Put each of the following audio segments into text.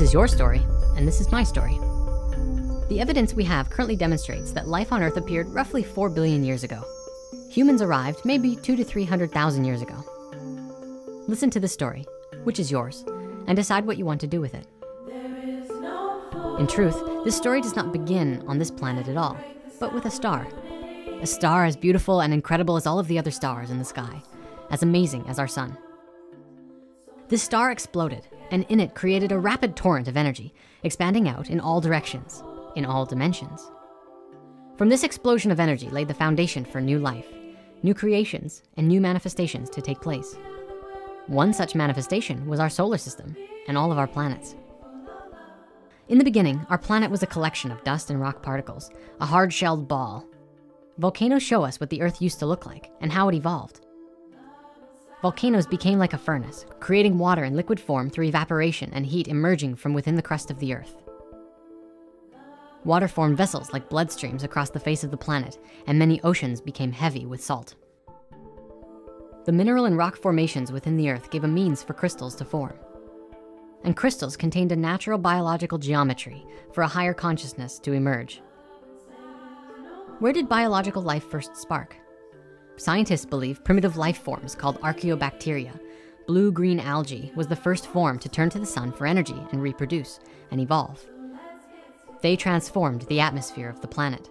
This is your story, and this is my story. The evidence we have currently demonstrates that life on Earth appeared roughly 4 billion years ago. Humans arrived maybe two to 300,000 years ago. Listen to the story, which is yours, and decide what you want to do with it. In truth, this story does not begin on this planet at all, but with a star. A star as beautiful and incredible as all of the other stars in the sky, as amazing as our sun. This star exploded, and in it created a rapid torrent of energy, expanding out in all directions, in all dimensions. From this explosion of energy laid the foundation for new life, new creations, and new manifestations to take place. One such manifestation was our solar system and all of our planets. In the beginning, our planet was a collection of dust and rock particles, a hard-shelled ball. Volcanoes show us what the earth used to look like and how it evolved. Volcanoes became like a furnace, creating water in liquid form through evaporation and heat emerging from within the crust of the earth. Water formed vessels like bloodstreams across the face of the planet, and many oceans became heavy with salt. The mineral and rock formations within the earth gave a means for crystals to form. And crystals contained a natural biological geometry for a higher consciousness to emerge. Where did biological life first spark? Scientists believe primitive life forms called archaeobacteria, blue-green algae was the first form to turn to the sun for energy and reproduce and evolve. They transformed the atmosphere of the planet.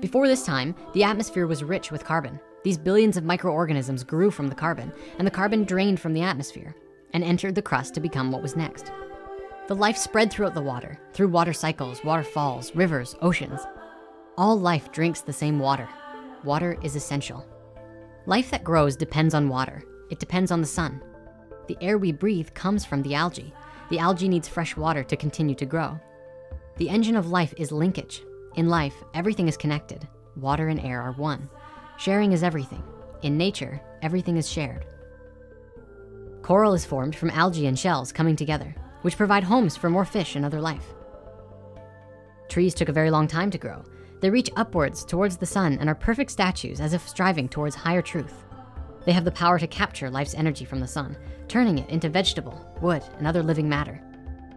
Before this time, the atmosphere was rich with carbon. These billions of microorganisms grew from the carbon and the carbon drained from the atmosphere and entered the crust to become what was next. The life spread throughout the water, through water cycles, waterfalls, rivers, oceans. All life drinks the same water, water is essential. Life that grows depends on water. It depends on the sun. The air we breathe comes from the algae. The algae needs fresh water to continue to grow. The engine of life is linkage. In life, everything is connected. Water and air are one. Sharing is everything. In nature, everything is shared. Coral is formed from algae and shells coming together, which provide homes for more fish and other life. Trees took a very long time to grow, they reach upwards towards the sun and are perfect statues as if striving towards higher truth. They have the power to capture life's energy from the sun, turning it into vegetable, wood, and other living matter.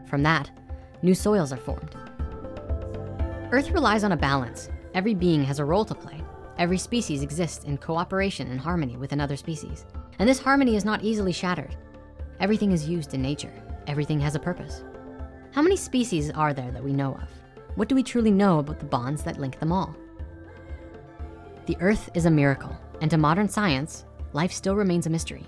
From that, new soils are formed. Earth relies on a balance. Every being has a role to play. Every species exists in cooperation and harmony with another species. And this harmony is not easily shattered. Everything is used in nature. Everything has a purpose. How many species are there that we know of? What do we truly know about the bonds that link them all? The earth is a miracle, and to modern science, life still remains a mystery.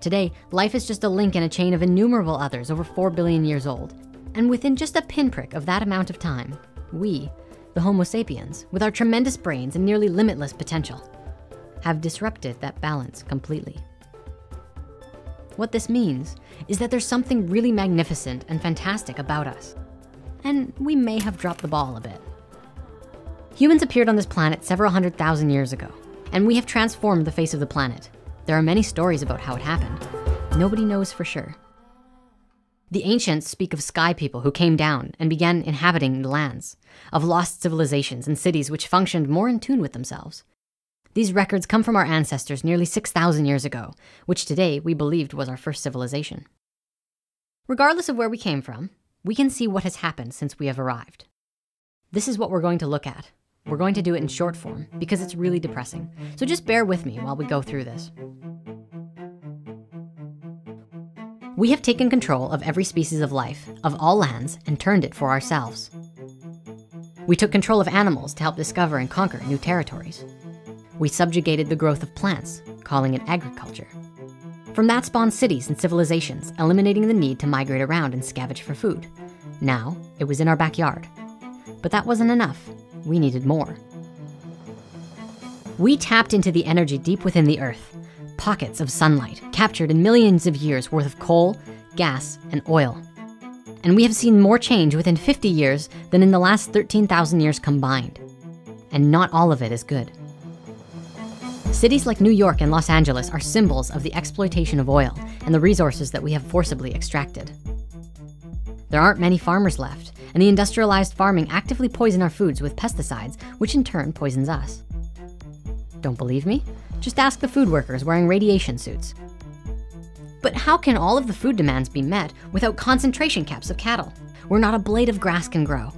Today, life is just a link in a chain of innumerable others over 4 billion years old. And within just a pinprick of that amount of time, we, the Homo sapiens, with our tremendous brains and nearly limitless potential, have disrupted that balance completely. What this means is that there's something really magnificent and fantastic about us and we may have dropped the ball a bit. Humans appeared on this planet several hundred thousand years ago, and we have transformed the face of the planet. There are many stories about how it happened. Nobody knows for sure. The ancients speak of sky people who came down and began inhabiting the lands, of lost civilizations and cities which functioned more in tune with themselves. These records come from our ancestors nearly 6,000 years ago, which today we believed was our first civilization. Regardless of where we came from, we can see what has happened since we have arrived. This is what we're going to look at. We're going to do it in short form because it's really depressing. So just bear with me while we go through this. We have taken control of every species of life, of all lands, and turned it for ourselves. We took control of animals to help discover and conquer new territories. We subjugated the growth of plants, calling it agriculture. From that spawned cities and civilizations, eliminating the need to migrate around and scavenge for food. Now, it was in our backyard. But that wasn't enough. We needed more. We tapped into the energy deep within the earth, pockets of sunlight captured in millions of years worth of coal, gas, and oil. And we have seen more change within 50 years than in the last 13,000 years combined. And not all of it is good. Cities like New York and Los Angeles are symbols of the exploitation of oil and the resources that we have forcibly extracted. There aren't many farmers left, and the industrialized farming actively poison our foods with pesticides, which in turn poisons us. Don't believe me? Just ask the food workers wearing radiation suits. But how can all of the food demands be met without concentration camps of cattle, where not a blade of grass can grow?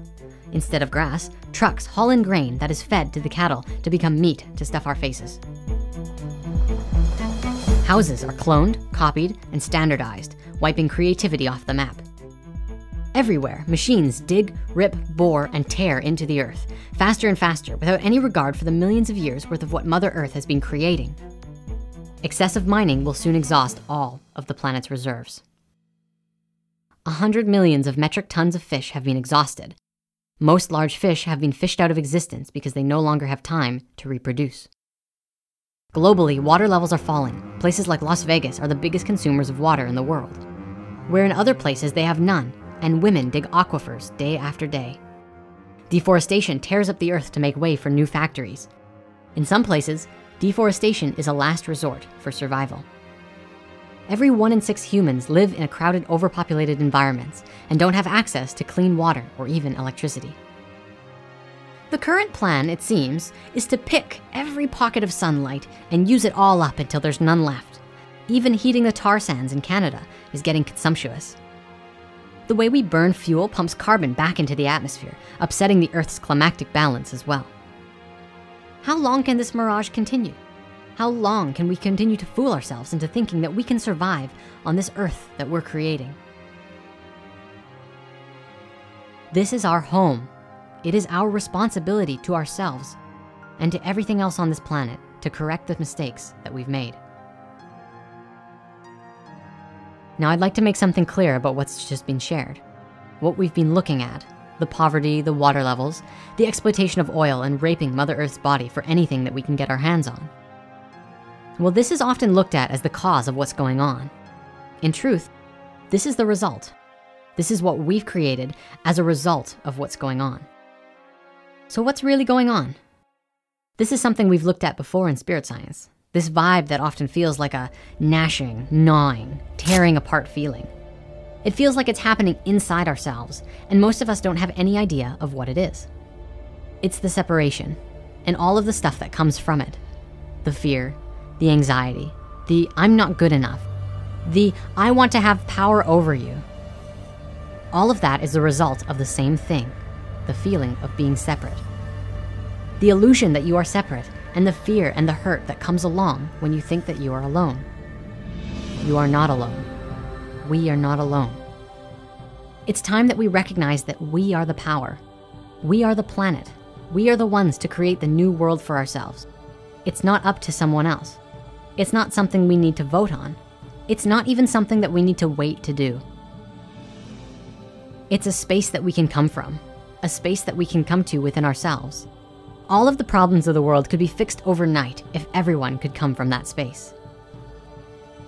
Instead of grass, trucks haul in grain that is fed to the cattle to become meat to stuff our faces. Houses are cloned, copied, and standardized, wiping creativity off the map. Everywhere, machines dig, rip, bore, and tear into the earth, faster and faster, without any regard for the millions of years worth of what Mother Earth has been creating. Excessive mining will soon exhaust all of the planet's reserves. A hundred millions of metric tons of fish have been exhausted. Most large fish have been fished out of existence because they no longer have time to reproduce. Globally, water levels are falling. Places like Las Vegas are the biggest consumers of water in the world, where in other places they have none, and women dig aquifers day after day. Deforestation tears up the earth to make way for new factories. In some places, deforestation is a last resort for survival. Every one in six humans live in a crowded, overpopulated environments and don't have access to clean water or even electricity. The current plan, it seems, is to pick every pocket of sunlight and use it all up until there's none left. Even heating the tar sands in Canada is getting consumptuous. The way we burn fuel pumps carbon back into the atmosphere, upsetting the Earth's climatic balance as well. How long can this mirage continue? How long can we continue to fool ourselves into thinking that we can survive on this Earth that we're creating? This is our home. It is our responsibility to ourselves and to everything else on this planet to correct the mistakes that we've made. Now I'd like to make something clear about what's just been shared. What we've been looking at, the poverty, the water levels, the exploitation of oil and raping Mother Earth's body for anything that we can get our hands on. Well, this is often looked at as the cause of what's going on. In truth, this is the result. This is what we've created as a result of what's going on. So what's really going on? This is something we've looked at before in spirit science. This vibe that often feels like a gnashing, gnawing, tearing apart feeling. It feels like it's happening inside ourselves, and most of us don't have any idea of what it is. It's the separation and all of the stuff that comes from it. The fear, the anxiety, the I'm not good enough, the I want to have power over you. All of that is the result of the same thing, the feeling of being separate. The illusion that you are separate and the fear and the hurt that comes along when you think that you are alone. You are not alone. We are not alone. It's time that we recognize that we are the power. We are the planet. We are the ones to create the new world for ourselves. It's not up to someone else. It's not something we need to vote on. It's not even something that we need to wait to do. It's a space that we can come from, a space that we can come to within ourselves. All of the problems of the world could be fixed overnight if everyone could come from that space.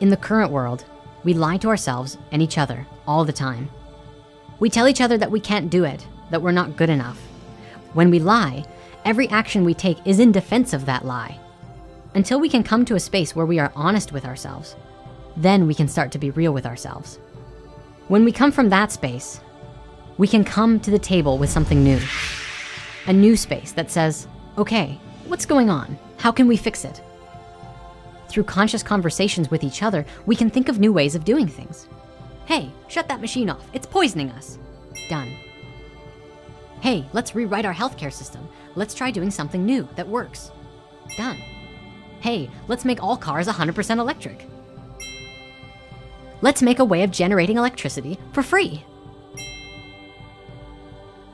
In the current world, we lie to ourselves and each other all the time. We tell each other that we can't do it, that we're not good enough. When we lie, every action we take is in defense of that lie. Until we can come to a space where we are honest with ourselves, then we can start to be real with ourselves. When we come from that space, we can come to the table with something new a new space that says, okay, what's going on? How can we fix it? Through conscious conversations with each other, we can think of new ways of doing things. Hey, shut that machine off. It's poisoning us. Done. Hey, let's rewrite our healthcare system. Let's try doing something new that works. Done. Hey, let's make all cars 100% electric. Let's make a way of generating electricity for free.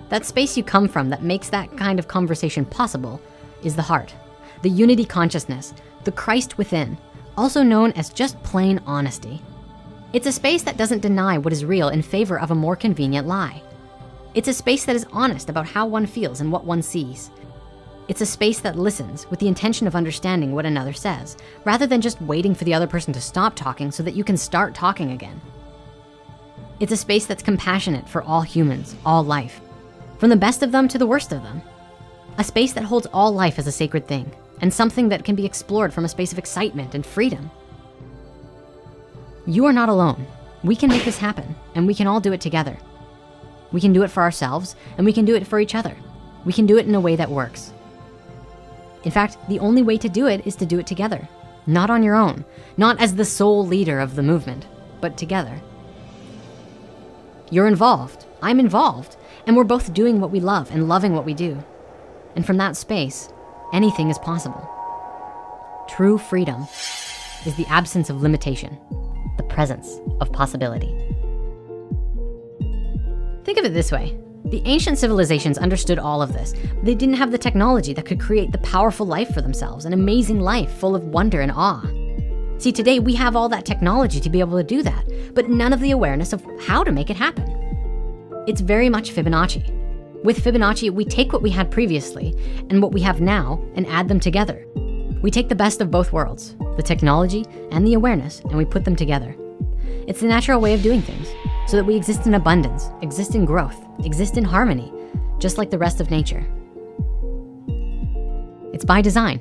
That space you come from that makes that kind of conversation possible is the heart, the unity consciousness, the Christ within, also known as just plain honesty. It's a space that doesn't deny what is real in favor of a more convenient lie. It's a space that is honest about how one feels and what one sees. It's a space that listens with the intention of understanding what another says, rather than just waiting for the other person to stop talking so that you can start talking again. It's a space that's compassionate for all humans, all life, from the best of them to the worst of them. A space that holds all life as a sacred thing and something that can be explored from a space of excitement and freedom. You are not alone. We can make this happen and we can all do it together. We can do it for ourselves and we can do it for each other. We can do it in a way that works. In fact, the only way to do it is to do it together, not on your own, not as the sole leader of the movement, but together. You're involved, I'm involved, and we're both doing what we love and loving what we do. And from that space, anything is possible. True freedom is the absence of limitation, the presence of possibility. Think of it this way. The ancient civilizations understood all of this. They didn't have the technology that could create the powerful life for themselves, an amazing life full of wonder and awe. See, today we have all that technology to be able to do that, but none of the awareness of how to make it happen. It's very much Fibonacci. With Fibonacci, we take what we had previously and what we have now and add them together. We take the best of both worlds, the technology and the awareness, and we put them together. It's the natural way of doing things so that we exist in abundance, exist in growth, exist in harmony, just like the rest of nature. It's by design.